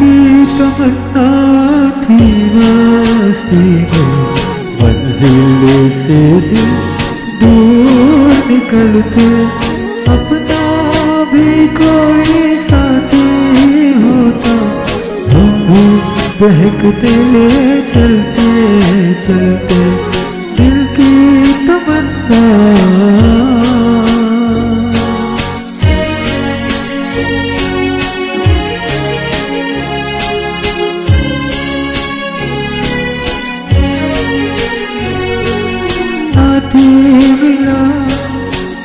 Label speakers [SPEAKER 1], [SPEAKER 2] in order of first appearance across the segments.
[SPEAKER 1] तमन्ना थी मस्ती में मंजिल से दिल दूर निकलते अपना भी कोई साथी होता हम भी बहकते चलते चलते मिला,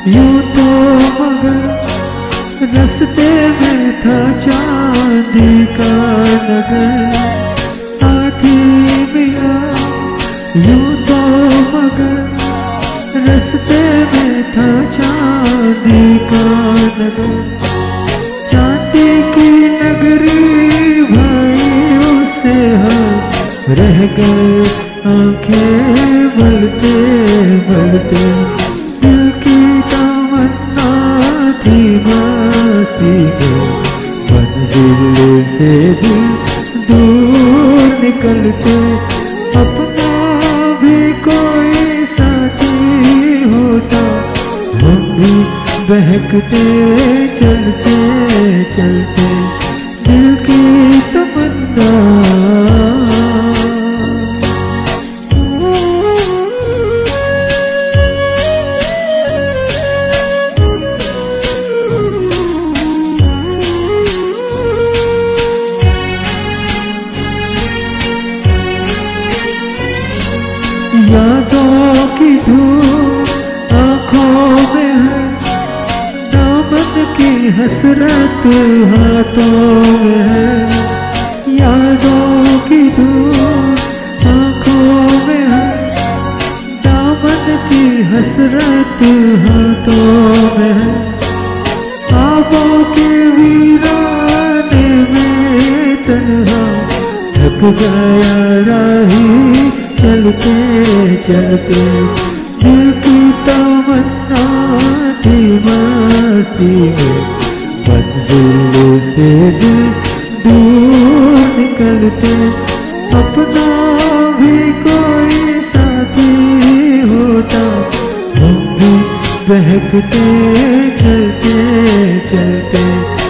[SPEAKER 1] यूँ तो मगर रस्ते में था चांदी का नगर। साथी मिला, यूँ तो मगर रस्ते में था चांदी का नगर। चांदी की नगरी भाई उसे हम रह गए। आँखें बलते बलते, दिल की तमन्ना थी मस्ती में मंजिल से दिल दूर निकलते, अपना भी कोई साथी होता। हम भी बहकते, चलते चलते, दिल की की धूप आँखों में है। दामन की हसरत हाथों में है। यादों की धूप आँखों में है। दामन की हसरत हाथों में है। आबों के वीराने में तन्हा थक गया राही चलते चलते, दिल की तमन्ना थी मस्ती में। मंजिल से दिल दूर निकलते, अपना भी कोई साथी होता। हम भी बहकते, चलते चलते।